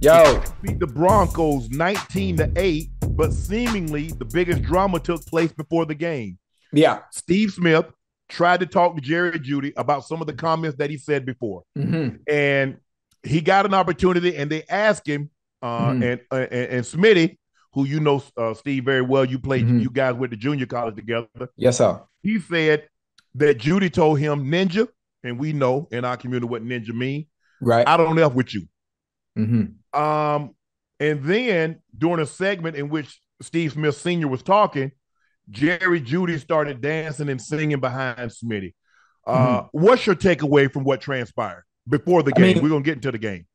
Yo. Beat the Broncos 19 to 8, but seemingly the biggest drama took place before the game. Yeah. Steve Smith tried to talk to Jerry Jeudy about some of the comments that he said before. Mm-hmm. And he got an opportunity and they asked him, uh, Mhm. and, uh, and and Smitty, who you know uh, Steve very well, you played Mhm. you guys went to junior college together. Yes, sir. He said that Jeudy told him ninja, and we know in our community what ninja mean. Right. I don't F with you. Mm-hmm. Um, and then during a segment in which Steve Smith Sr. was talking, Jerry Jeudy started dancing and singing behind Smitty. Uh, What's your takeaway from what transpired before the Mm-hmm. I game? mean- We're gonna get into the game.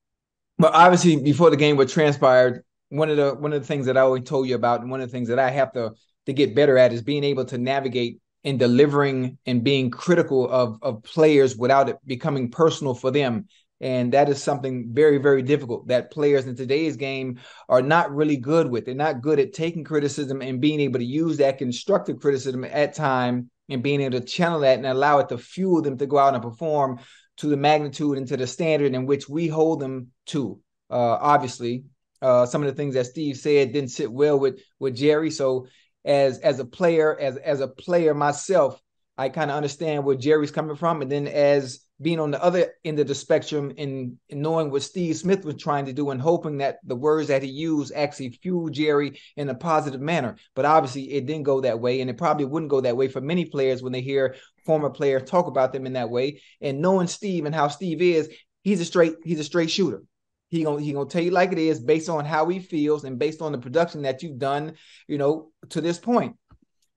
But obviously, before the game, what transpired, one of the one of the things that I always told you about, and one of the things that I have to to get better at is being able to navigate and delivering and being critical of of players without it becoming personal for them. And that is something very, very difficult that players in today's game are not really good with. They're not good at taking criticism and being able to use that constructive criticism at time and being able to channel that and allow it to fuel them to go out and perform to the magnitude and to the standard in which we hold them to. Uh, obviously, uh, some of the things that Steve said didn't sit well with with Jerry. So, as as a player, as as a player myself, I kind of understand where Jerry's coming from, and then as being on the other end of the spectrum and, knowing what Steve Smith was trying to do and hoping that the words that he used actually fuel Jerry in a positive manner. But obviously, it didn't go that way, and it probably wouldn't go that way for many players when they hear former players talk about them in that way. And knowing Steve and how Steve is, he's a straight he's a straight shooter. He gonna he gonna tell you like it is based on how he feels and based on the production that you've done, you know, to this point.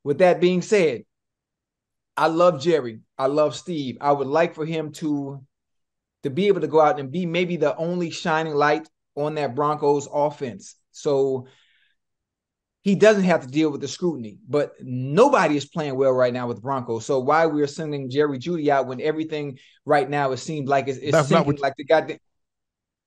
With that being said, I love Jerry. I love Steve. I would like for him to to be able to go out and be maybe the only shining light on that Broncos offense. So he doesn't have to deal with the scrutiny, but nobody is playing well right now with Broncos. So why we're sending Jerry Jeudy out when everything right now it seems like it's, it's That's not what- like the goddamn.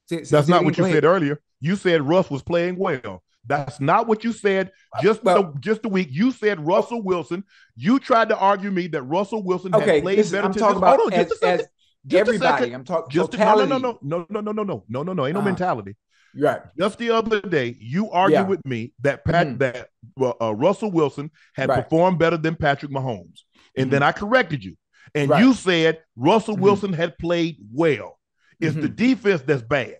That's not what you again. said earlier. You said Russ was playing well. That's not what you said just Well- a, just a week. You said Russell Wilson. You tried to argue me that Russell Wilson Okay, had played listen, better. I'm talking about Hold on, as, just a second. Just a everybody. second. I'm talking Just no, no, no, no, no, no, no, no, no, no, no, no. Ain't no Uh-huh. mentality. Right. Just the other day, you argued Yeah. with me that Pat Mhm. that uh, uh, Russell Wilson had Right. performed better than Patrick Mahomes, and then I corrected you, and Right. you said Russell Mhm. Wilson had played well. It's the Mhm. defense that's bad.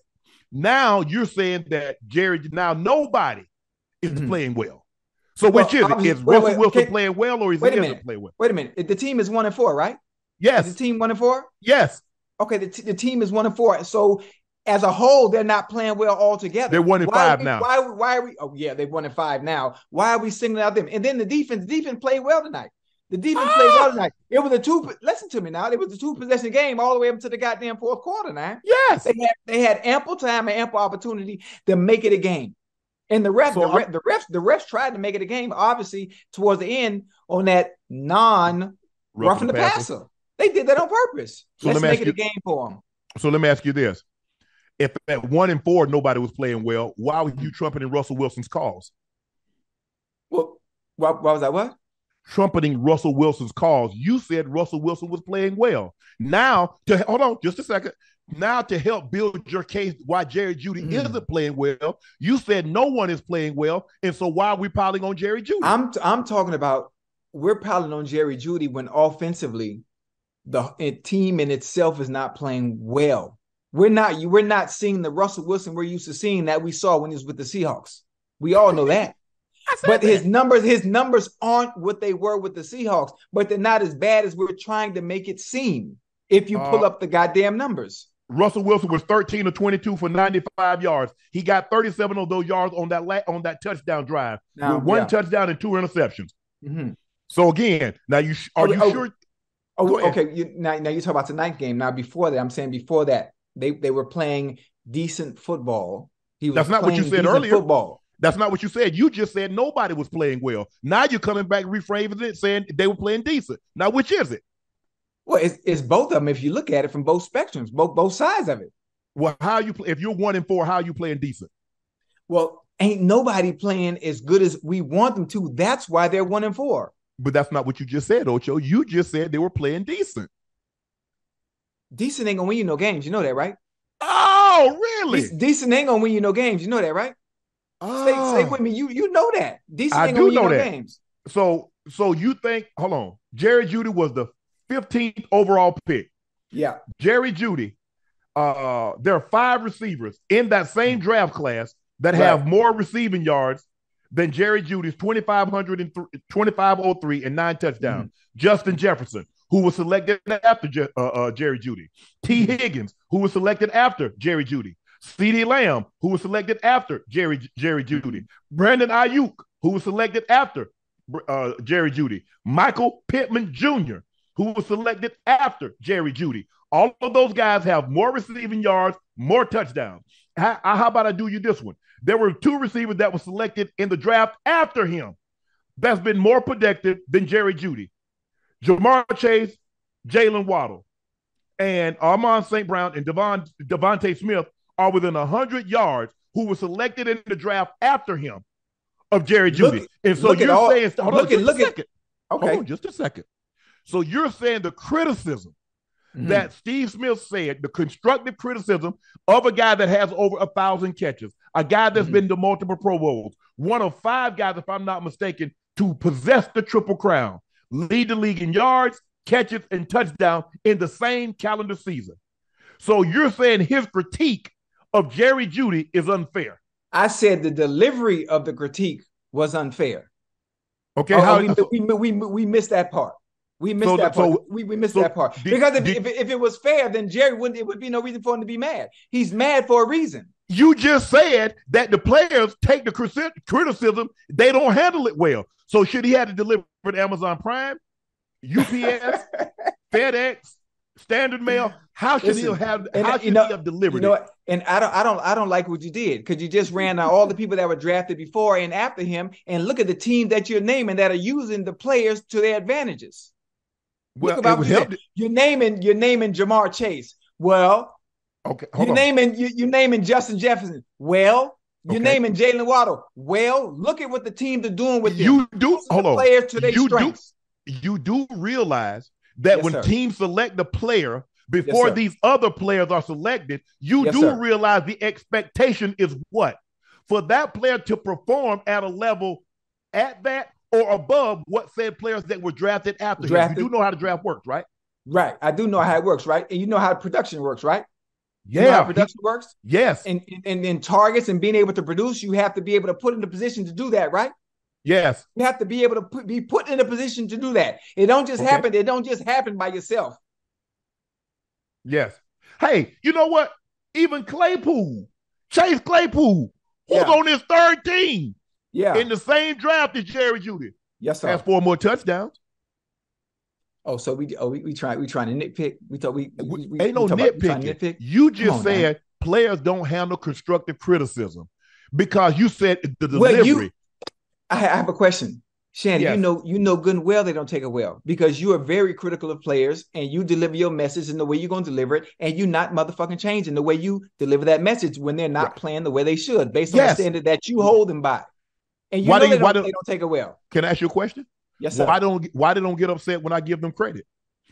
Now you're saying that Jerry. Now nobody is Mhm. playing well. So Well, which is it? Is wait, Russell wait, Wilson okay. playing well, or is Wait he doesn't play well? Wait a minute. The team is one and four, right? Yes, Is the team one and four? yes, Okay, the, t- the team is one and four. So as a whole, they're not playing well altogether. They're one and Why five we- now. Why, are we- why are we? Oh yeah, they've one and five now. Why are we singling out them? And then the defense, the defense played well tonight. The defense played well tonight. It was a two. Listen to me now. It was a two possession game all the way up to the goddamn fourth quarter. Now yes. they had they had ample time and ample opportunity to make it a game. And the refs, So the, ref, the refs, the refs tried to make it a game. Obviously, towards the end on that non roughing the passer. They did that on purpose. So Let's let me make it a game for them. So let me ask you this: If at one and four nobody was playing well, why were you trumpeting Russell Wilson's calls? Well, why, what was that? What? Trumpeting Russell Wilson's cause. You said Russell Wilson was playing well. Now, to hold on just a second. Now, to help build your case why Jerry Jeudy Mm. isn't playing well, you said no one is playing well, and so why are we piling on Jerry Jeudy? I'm I'm talking about we're piling on Jerry Jeudy when offensively the team in itself is not playing well. We're not we're not seeing the Russell Wilson we're used to seeing that we saw when he was with the Seahawks. We all know that. But his numbers, his numbers aren't what they were with the Seahawks, but they're not as bad as we're trying to make it seem. If you pull Uh, up the goddamn numbers, Russell Wilson was 13 or 22 for 95 yards. He got 37 of those yards on that la- on that touchdown drive Now, with one yeah. touchdown and two interceptions. Mhm. So again, now you sh- are Oh, you oh, sure? Oh, okay. You, now, now you talk about tonight game. Now, before that, I'm saying before that, they they were playing decent football. He was That's not what you said earlier. Football. That's not what you said. You just said nobody was playing well. Now you're coming back reframing it, saying they were playing decent. Now which is it? Well, it's, it's both of them if you look at it from both spectrums, both both sides of it. Well, how you play? If you're one and four, how are you playing decent? Well, ain't nobody playing as good as we want them to. That's why they're one and four. But that's not what you just said, Ocho. You just said they were playing decent. Decent ain't gonna win you no games. You know that, right? Oh, really? Decent, decent ain't gonna win you no games. You know that, right? Oh. Stay, stay with me. You you know that. Decent I ain't do know that. games. So, so you think? Hold on. Jerry Jeudy was the 15th overall pick. Yeah. Jerry Jeudy. Uh, there are five receivers in that same draft class that have more receiving yards than Jerry Jeudy's 2,500 and 2,503 and nine touchdowns. Justin Jefferson, who was selected after uh, uh, Jerry Jeudy. Tee Higgins, who was selected after Jerry Jeudy. CeeDee Lamb, who was selected after Jerry Jerry Jeudy. Brandon Aiyuk, who was selected after uh, Jerry Jeudy. Michael Pittman Jr., who was selected after Jerry Jeudy. All of those guys have more receiving yards, more touchdowns. How, how about I do you this one? There were two receivers that were selected in the draft after him that's been more productive than Jerry Jeudy. Ja'Marr Chase, Jalen Waddle, and Amon-Ra St. Brown and Devon, DeVonta Smith are within 100 yards who were selected in the draft after him of Jerry Look- Jeudy. and so look you're all- saying, hold look on, at- just look a at- second. Okay. Hold on just a second. So you're saying the criticism Mhm. that Steve Smith said, the constructive criticism of a guy that has over a thousand catches, a guy that's Mhm. been to multiple Pro Bowls, one of five guys, if I'm not mistaken, to possess the triple crown, lead the league in yards, catches, and touchdowns in the same calendar season. So you're saying his critique of Jerry Jeudy is unfair. I said the delivery of the critique was unfair. Okay, Oh, oh how we, we, we, we missed that part. We missed So that part. so- we, we missed so that part did- because if, did- if, if it was fair, then Jerry wouldn't. It would be no reason for him to be mad. He's mad for a reason. you just said that the players take the criticism, they don't handle it well. So should he have to deliver to Amazon Prime, UPS, FedEx, Standard Mail? How should Listen, he have? How uh, should you know- he have delivered You know it? And I don't, I don't, I don't like what you did because you just ran out all the people that were drafted before and after him, and look at the team that you're naming that are using the players to their advantages. Well, Think about what you help. said. You're naming, you're naming Ja'Marr Chase. Well, Okay, hold you're on. naming, you, you're naming Justin Jefferson. Well, you're Okay. naming Jalen Waddle. Well, look at what the teams are doing with them. you do. Hold the on. players to their You do- strengths. You do realize that Yes, when sir. teams select the player before sir. these other players are selected, you Yes, do sir. realize the expectation is what for that player to perform at a level at that or above what said players that were drafted after Drafted. him. You do know how the draft works, right? Right. I do know how it works, right? And you know how production works, right? You know how Yeah. production works. yes. And and in targets and being able to produce, you have to be able to put in the position to do that, right? Yes. You have to be able to put, be put in a position to do that. It don't just Okay. happen. It don't just happen by yourself. Yes. Hey, you know what? Even Claypool, Chase Claypool, who's Yeah. on his third team Yeah. in the same draft as Jerry Jeudy, yes, has sir. four more touchdowns. Oh, so we oh we, we try we trying to nitpick. We thought we, we, we Ain't no we about- we trying to nitpicking. nitpick. You just on, man. said players don't handle constructive criticism because you said the Well, you- delivery. I, have a question. Shannon, Yes. you know, you know good and well they don't take it well because you are very critical of players and you deliver your message in the way you're going to deliver it, and you not motherfucking changing the way you deliver that message when they're not Right. playing the way they should, based on Yes. the standard that you hold them by. And you Why know do they, you- why don't, do- they don't take it well. Can I ask you a question? Yes, sir. Why don't why they don't get upset when I give them credit?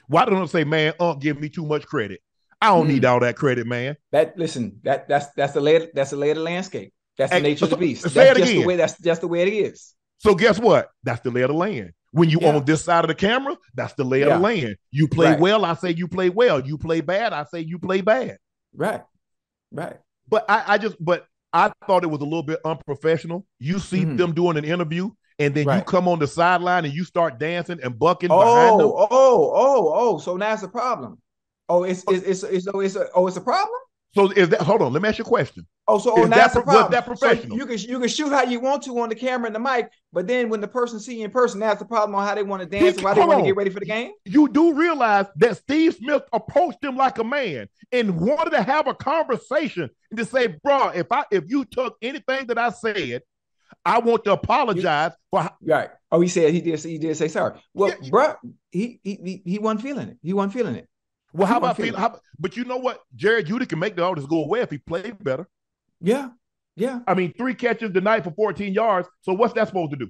Why don't they say, man, Unc give me too much credit? I don't Hmm. need all that credit, man. That listen, that that's that's the lay that's the the landscape. That's the nature of the beast. say That's it just again. the way that's just the way it is. So guess what? That's the lay of the land. When you Yeah. on this side of the camera, that's the lay of Yeah. the land. You play Right. well, I say you play well. You play bad, I say you play bad. Right. Right. But I, I just but I thought it was a little bit unprofessional. You see Mhm. them doing an interview, and then you come on the sideline and you start dancing and bucking behind them. Oh, oh, oh, oh. So now it's a problem. Oh, it's it's it's, it's, oh, it's a oh, it's a problem. So is that hold on? Let me ask you a question. Oh, so oh, now that it's a problem. that So professional? you can you can shoot how you want to on the camera and the mic, but then when the person see you in person, that's the problem on how they want to dance and why they want to get ready for the game. You do realize that Steve Smith approached him like a man and wanted to have a conversation and to say, "Bro, if I if you took anything that I said, I want to apologize for." How, Right. Oh, he said he did he did say sorry. Well, Yeah, he he he, he wasn't feeling it. He wasn't feeling it. Well, how about how, But you know what? Jared Jeudy can make the all this go away if he played better. Yeah. Yeah. I mean, three catches tonight for 14 yards. So what's that supposed to do?